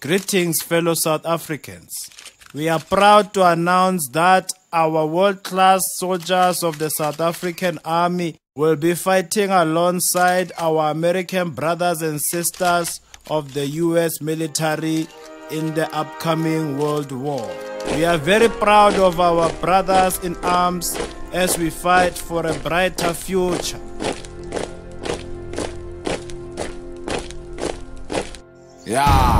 Greetings, fellow South Africans. We are proud to announce that our world class soldiers of the South African Army will be fighting alongside our American brothers and sisters of the US military in the upcoming World War. We are very proud of our brothers in arms as we fight for a brighter future. ya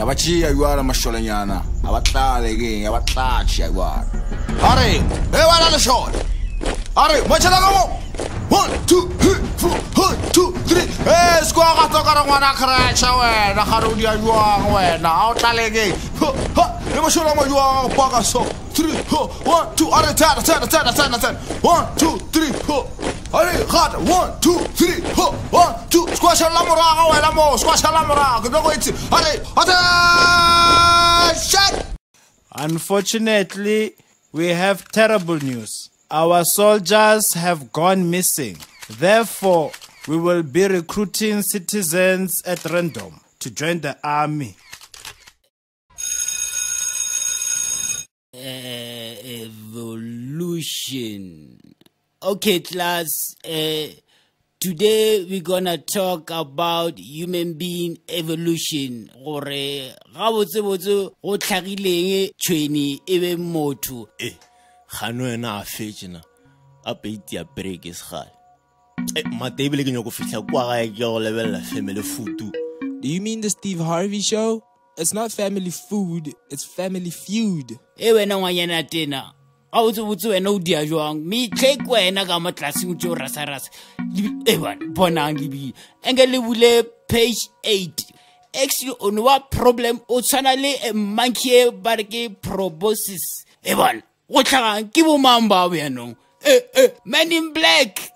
yabachiya yuara masholenyana abatlale ke yabatlatsha yuara are e wala le shot are machela ka mo. One two three four one two three. Eh to ka ngwana kracha wena ga ro dia yuang wena. A o tlale ke. Ha le mashola mo yuang pa ka so. Three one two are ten ten ten ten ten one two three ho are gata one two three ho. One two. Squash la moraga wena mo squash la moraga no go itse are attention! Unfortunately, we have terrible news. Our soldiers have gone missing. Therefore, we will be recruiting citizens at random to join the army. uh, evolution. Okay, class. Uh, today we're gonna talk about human being evolution. Gore ga botse botse go tlhagileng tshweni e be motho. e gano ena a fetse na a peiti ya break e segale e eh, mate ebile ke nyako fitlha kwa gae ke go lebelela family futu Do you mean the Steve Harvey show? It's not family food, it's family feud. E wena ngwanyana tena. Ga botse botse wena o dia jwang? Me tlek wena ka mo tlaseng tse o rasa rasa. Di- E bana bonang di bi. Le bule page 8. Actually on what problem o tshwana le monkey e ba re ke proboscis. E bana go tlhagang ke bo mang ba bo yanong? Eh eh man in black.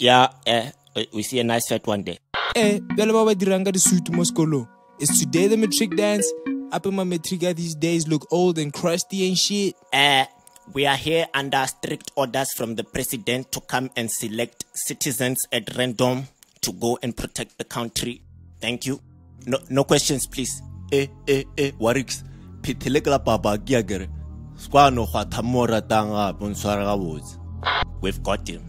yeah eh we see a nice fat one there Eh, bjale ba ba dirang ka disuit mo sekolong. Is today the matric dance? Up in my matrica these days look old and crusty and shit. uh, we are here under strict orders from the president to come and select citizens at random to go and protect the country. Thank you. No, no questions please. Eh eh eh warix phethele ka la papa ke ya kere skwano gwa thamo ratang gape o ntshware ga botse we've got him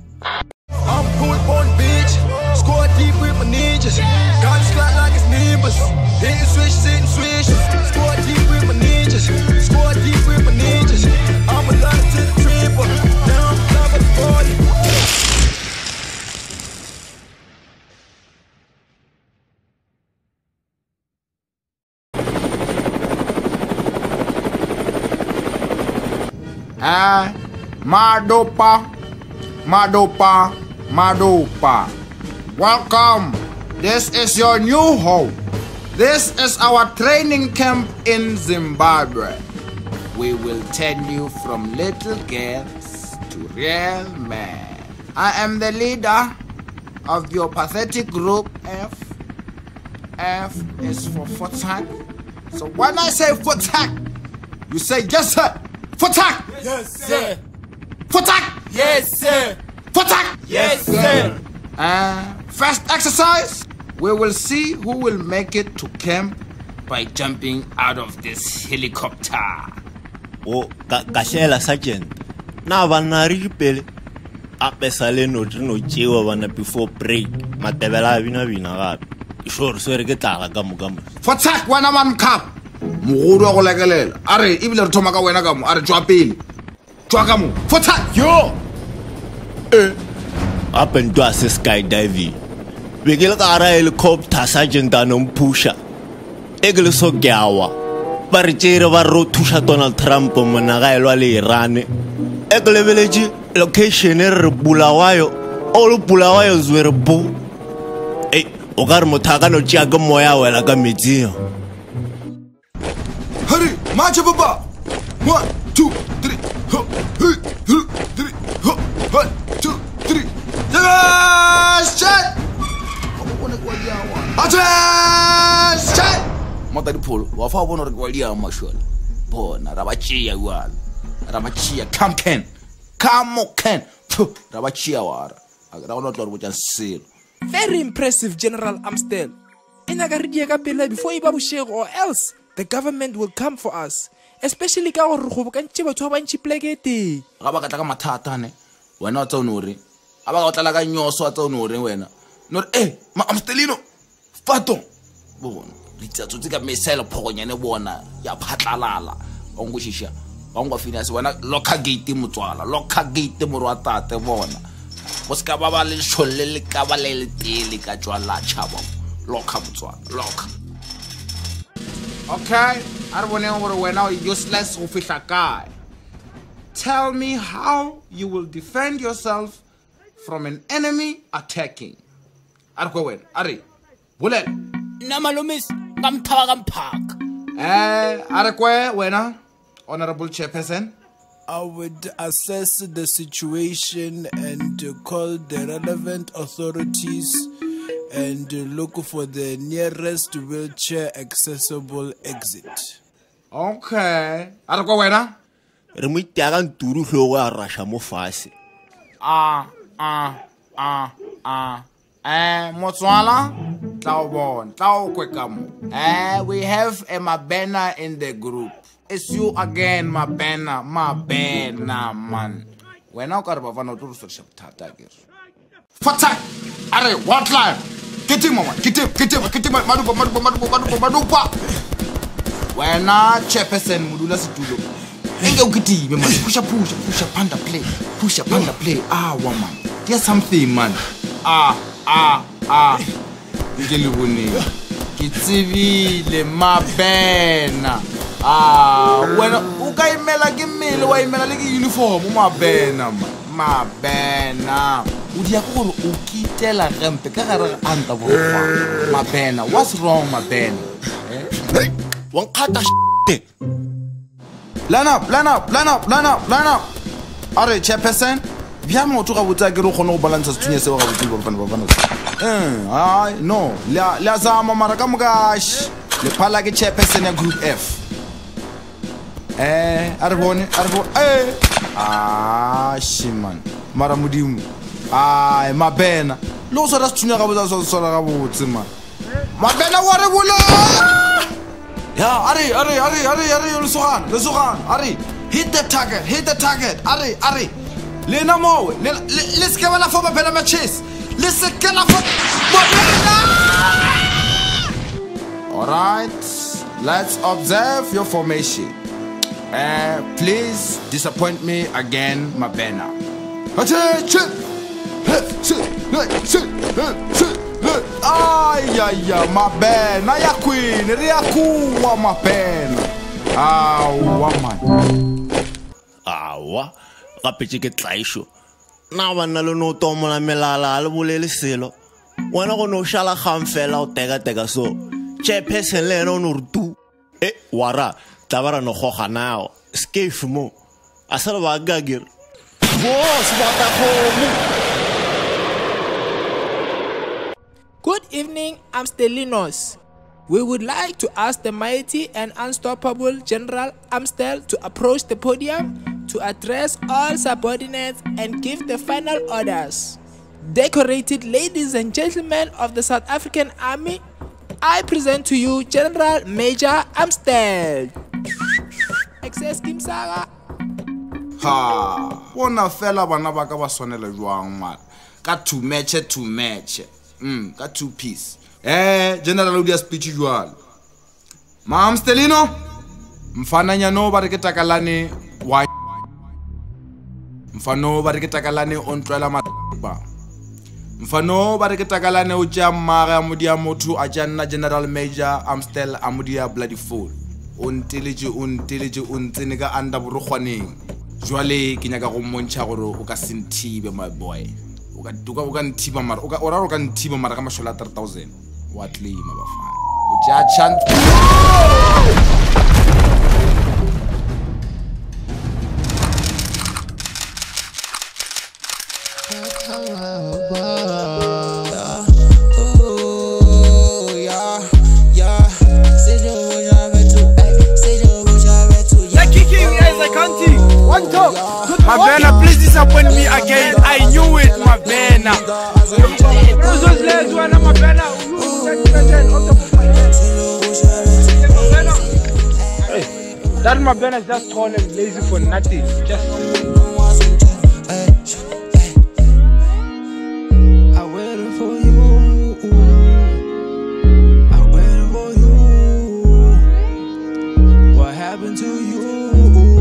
deep with my ninjas. Got slot like it's Nimbus. Hitting switch, sitting switch. Score deep with my ninjas. Score deep with my ninjas. I'm a lot to the triple. Now I'm the 40. Ah, Madopa. Madopa, Madopa. Welcome. This is your new home. This is our training camp in Zimbabwe. We will turn you from little girls to real men. I am the leader of your pathetic group F. F is for Fotak. So when I say Fotak, you say yes sir. Fotak! Sir. Fotak! Yes sir. Fotak! Yes sir. Uh, first exercise, we will see who will make it to camp by jumping out of this helicopter. o ka ka hlela sergeant. Na banna re dipele a pesa le no re no tsewa bana before break. Matebela a bina-bina gape. Ke sure se re ke tlala ka moka mo. Fotak, wena man cup. mogodu wa go lekelela. A re ebile re thoma ka wena ka mo. A re tswa pele. Tswa ka mo. Fotak, yo! Eh. Gape nto a se skydiving. be ke le ka gara helicopter sergeant a nomphusha e ke le so ke awa ba re tšere ba re ro thuša donald trump mona ga elwa le irane e ke lebeletše location e re bulawayo o le bulawayo zwere bo ei o ka re motho a ka no tšea ke moya a wela ka metsing hurry march papa mota wafa wa fa o bona gore ke wa diang bona ra ba tšea jalo ra ba tšea come can come can ra ba tšea wara ra gona o tla re botsa selo Very impressive, General Amstel. E nyaka re die ka pele before e ba bošego or else the government will come for us. Especially ka gore re kgobokantše batho ba bantšhi poleke e teng. Ga ba ka tla ka mathata ne wena wa tsa ne ore a ba ka go tlala ka nyoso wa tsa ne ore wena? Ne ore e maamstelino fato bona ditsatso tse ka mesele phogonyane bona ya phatlalala. Wankwešiša wankwa finase wena locker gate motswala locker gate more wa tate bona. Go se ka ba ba le tšholle le ka ba le letele ka tswa latšhaba locker motswala locker okay a re boneng gore wena o useless go fihla kae? Tell me how you will defend yourself from an enemy attacking. A re kwe wena a re bolela. Nna 깜팍깜팍. Eh, 알았고에 왜나? Honorable Chairperson. I would assess the situation and call the relevant authorities and look for the nearest wheelchair accessible exit. Okay. Ara kwa wena? Re mo itaka nturu hlo go a mo fase. Ah, ah, ah, ah. Eh, motswala? Mm -hmm. Tla o bona tla o kwe ka mo. Eh we have a mabena in the group. It's you again mabena mabena man. Wena o ka re bafana o tlo re feriša bothata ke re. Fata a re madupa madupa madupa madupa madupa. Wena chairperson modula setulo. Enge o ketime man. Pusha pusha pusha panda play pusha panda play. Awa man. Dia something man. A a a nke le boneng ke tsebile mabena a wena o ka imela ke mmele wa imela le ke uniform mabena mabena o dia ke gore o kitela gempe ka gare ga anta borokgwa mabena what's wrong mabena wankgata line up line up line up line up line up. A re chairperson bja motho ga botsa ke re o kgone go balantsha sethunya seo ga botse le bafana bafana ai no le a- a zama mara ka mokash. Le phala ke chairperson ya group f. Eh a re bone a re bone eh. Ashi man. Mara modimo. Ai mabena. Le go swara sethunya ga botse a swara ga botse man. Mabena wa re bolo ya ari ari ari ari ari lesogan lesogan ari hit the target hit the target. Ari ari Lena Moe, Lena, le scrive la forma per la Macis, le secca la. Alright, let's observe your formation. Uh, please disappoint me again, Mabena. Attention! Ai ai ai, Mabena, ia queen, ria cua Mabena. Aua, mãe. Aua. Gapetse ke tlaišo. Na banna le no tomola melala a le bolele selo. Wena go no šala kgang fela o teka-teka so. Chairperson le ena o no re tu. E wara tla ba ra no goga nao scafe mo a se le baka kere. Bo sebatakgomo Good evening, Amstelinos. We would like to ask the mighty and unstoppable General Amstel to approach the podium to address all subordinates and give the final orders. Decorated ladies and gentlemen of the South African Army, I present to you General Major Amstel. Excess Kim Saga. ha bona fela bana ba ka ba swanela jwang mara ka two match two match mm, ka two piece eh general o dia speech jwalo ma Amstelino mfananyano ba re ke takalane wa mfano ba re ke takalane o ntlwela mapa mfano ba re ke takalane o tšea mmaage a modia motho a tša nna general major amstel a modia bloody fall o nteletše o nteletše o ntsene ka anda borokgwaneng. Jwale ke nyaka go mmontšha gore o ka se nthibe my boy. O ka- nthiba mara o ra o ka nthiba mara ka mašole a 3000 wa claima bafana o tšea chance Mabena, please disappoint me again. I knew it, Mabena. Those 30% of the That my Ben is just tall and lazy for nothing. Just What happened to you?